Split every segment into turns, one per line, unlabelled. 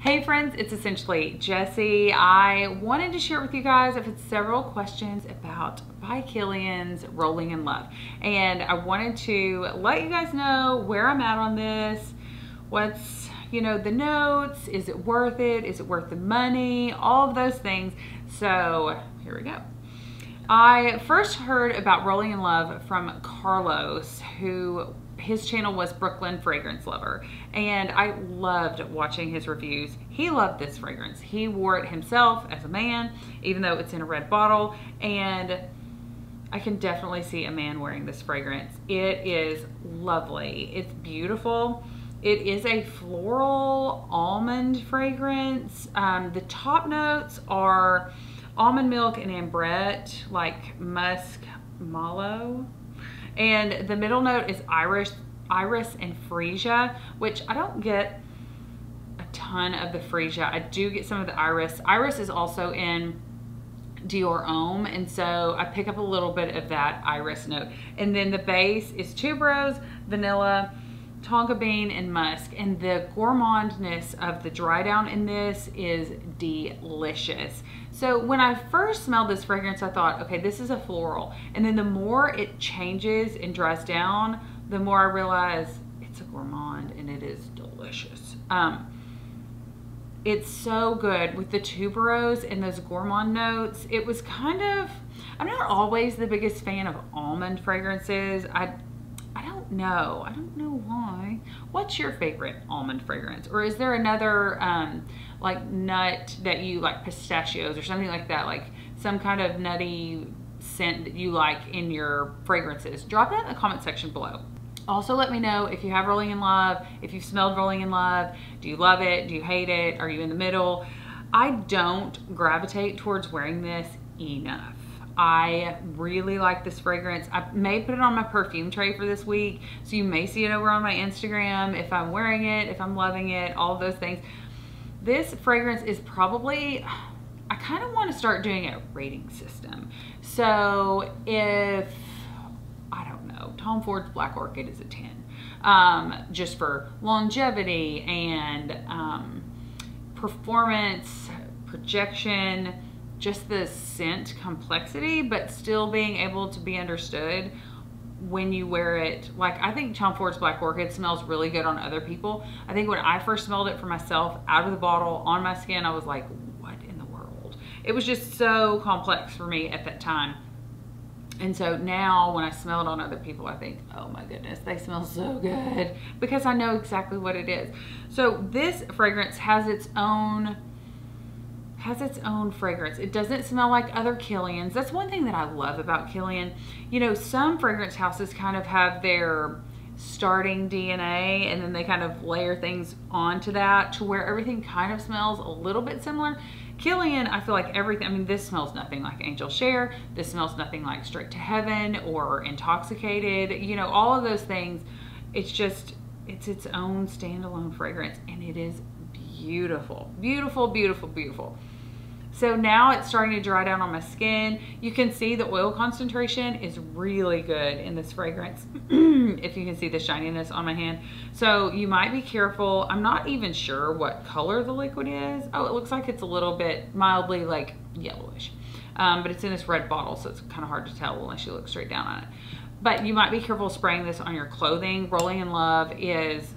Hey friends, it's essentially Jessi. I wanted to share with you guys, I've had several questions about by Kilian's Rolling in Love. And I wanted to let you guys know where I'm at on this, what's, you know, the notes, is it worth it, is it worth the money, all of those things. So here we go. I first heard about Rolling in Love from Carlos, who his channel was Brooklyn Fragrance Lover, and I loved watching his reviews. He loved this fragrance. He wore it himself as a man, even though it's in a red bottle, and I can definitely see a man wearing this fragrance. It is lovely. It's beautiful. It is a floral almond fragrance. Um, the top notes are almond milk and ambrette, like musk mallow. And the middle note is iris, iris and freesia, which I don't get a ton of the freesia. I do get some of the iris. Iris is also in Dior Homme, and so I pick up a little bit of that iris note. And then the base is tuberose, vanilla, tonka bean, and musk. And the gourmandness of the dry down in this is delicious. So when I first smelled this fragrance, I thought, okay, this is a floral. And then the more it changes and dries down, the more I realize it's a gourmand and it is delicious. Um, it's so good with the tuberose and those gourmand notes. It was kind of, I'm not always the biggest fan of almond fragrances. I, I don't know. I don't know why. What's your favorite almond fragrance? Or is there another, um, like nut that you like pistachios or something like that, like some kind of nutty scent that you like in your fragrances, drop it in the comment section below. Also let me know if you have Rolling in Love, if you've smelled Rolling in Love, do you love it, do you hate it, are you in the middle? I don't gravitate towards wearing this enough. I really like this fragrance. I may put it on my perfume tray for this week, so you may see it over on my Instagram if I'm wearing it, if I'm loving it, all those things. This fragrance is probably, I kind of want to start doing a rating system. So if, I don't know, Tom Ford's Black Orchid is a 10. Um, just for longevity and um, performance, projection, just the scent complexity, but still being able to be understood when you wear it. Like I think Tom Ford's Black Orchid smells really good on other people. I think when I first smelled it for myself out of the bottle on my skin, I was like, what in the world? It was just so complex for me at that time. And so now when I smell it on other people, I think, oh my goodness, they smell so good because I know exactly what it is. So this fragrance has its own has its own fragrance. It doesn't smell like other Kilians. That's one thing that I love about Kilian. You know, some fragrance houses kind of have their starting DNA and then they kind of layer things onto that to where everything kind of smells a little bit similar. Kilian, I feel like everything, I mean, this smells nothing like Angel Share. This smells nothing like Straight to Heaven or Intoxicated. You know, all of those things. It's just, it's its own standalone fragrance and it is beautiful. Beautiful, beautiful, beautiful. So now it's starting to dry down on my skin. You can see the oil concentration is really good in this fragrance. if you can see the shininess on my hand. So you might be careful. I'm not even sure what color the liquid is. Oh, it looks like it's a little bit mildly like yellowish. Um, but it's in this red bottle, so it's kind of hard to tell unless you look straight down on it. But you might be careful spraying this on your clothing. Rolling in Love is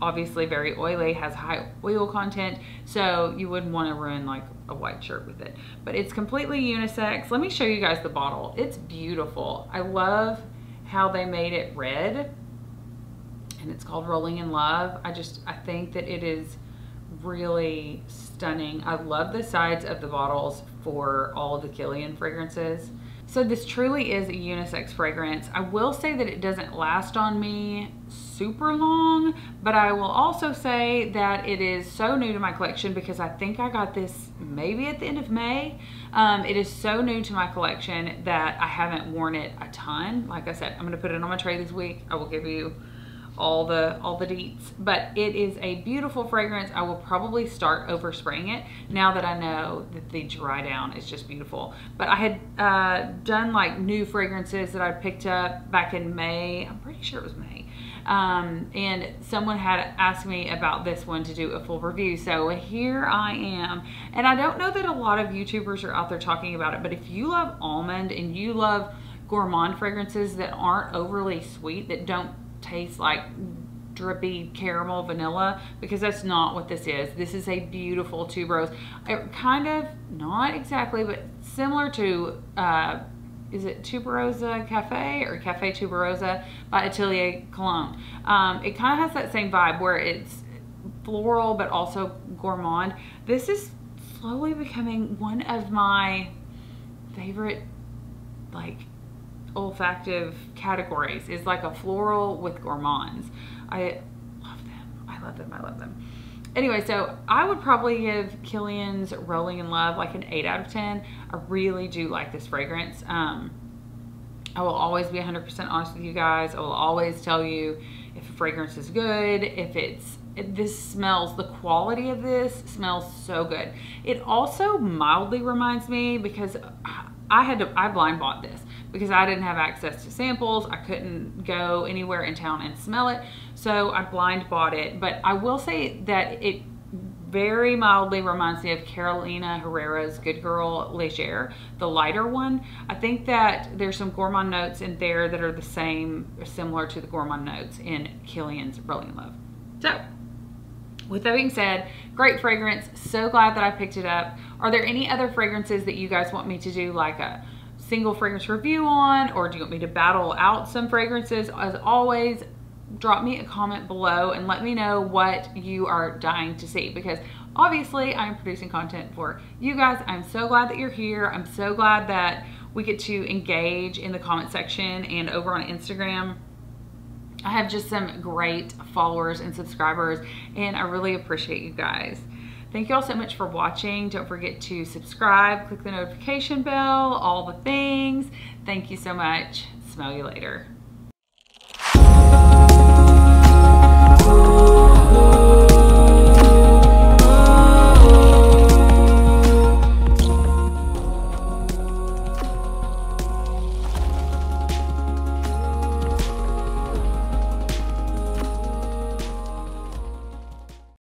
obviously very oily, has high oil content, so you wouldn't want to ruin like a white shirt with it. But it's completely unisex. Let me show you guys the bottle. It's beautiful. I love how they made it red and it's called Rolling in Love. I just, I think that it is really stunning. I love the sides of the bottles for all the Kilian fragrances. So this truly is a unisex fragrance. I will say that it doesn't last on me super long, but I will also say that it is so new to my collection because I think I got this maybe at the end of May. Um, it is so new to my collection that I haven't worn it a ton. Like I said, I'm gonna put it on my tray this week. I will give you all the all the deets. But it is a beautiful fragrance. I will probably start overspraying it now that i know that the dry down is just beautiful. But i had uh, done like new fragrances that i picked up back in may. I'm pretty sure it was may. Um, and someone had asked me about this one to do a full review. So here I am. And I don't know that a lot of YouTubers are out there talking about it, but if you love almond and you love gourmand fragrances that aren't overly sweet, that don't taste like drippy caramel vanilla because that's not what this is. This is a beautiful tuberose. It kind of, not exactly, but similar to, uh, is it Tuberosa Cafe or Cafe Tuberosa by Atelier Cologne. Um, it kind of has that same vibe where it's floral but also gourmand. This is slowly becoming one of my favorite like olfactive categories is like a floral with gourmands. I love them. I love them. I love them. Anyway, so I would probably give Kilian's Rolling in Love like an 8 out of 10. I really do like this fragrance. Um, I will always be 100% honest with you guys. I will always tell you if a fragrance is good, if it's it, this smells, the quality of this smells so good. It also mildly reminds me because I had to, I blind bought this because I didn't have access to samples. I couldn't go anywhere in town and smell it. So I blind bought it. But I will say that it very mildly reminds me of Carolina Herrera's Good Girl Légère, the lighter one. I think that there's some gourmand notes in there that are the same, similar to the gourmand notes in Kilian's Rolling Love. So, with that being said, great fragrance. So glad that I picked it up. Are there any other fragrances that you guys want me to do like a single fragrance review on or do you want me to battle out some fragrances? As always, drop me a comment below and let me know what you are dying to see because obviously I'm producing content for you guys. I'm so glad that you're here. I'm so glad that we get to engage in the comment section and over on Instagram. I have just some great followers and subscribers and I really appreciate you guys. Thank you all so much for watching. Don't forget to subscribe, click the notification bell, all the things. Thank you so much. Smell you later.